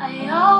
还有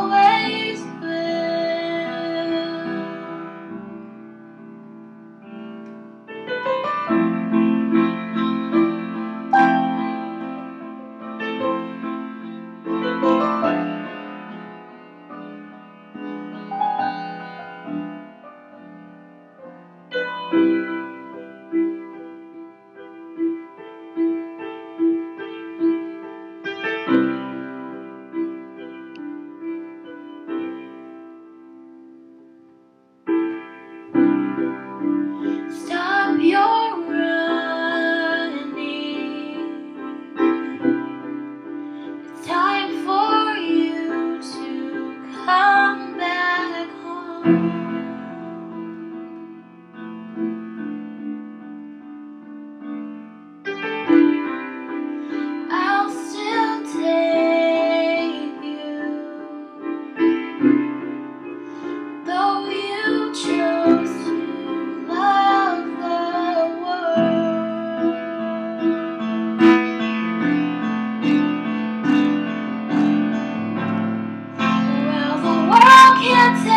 here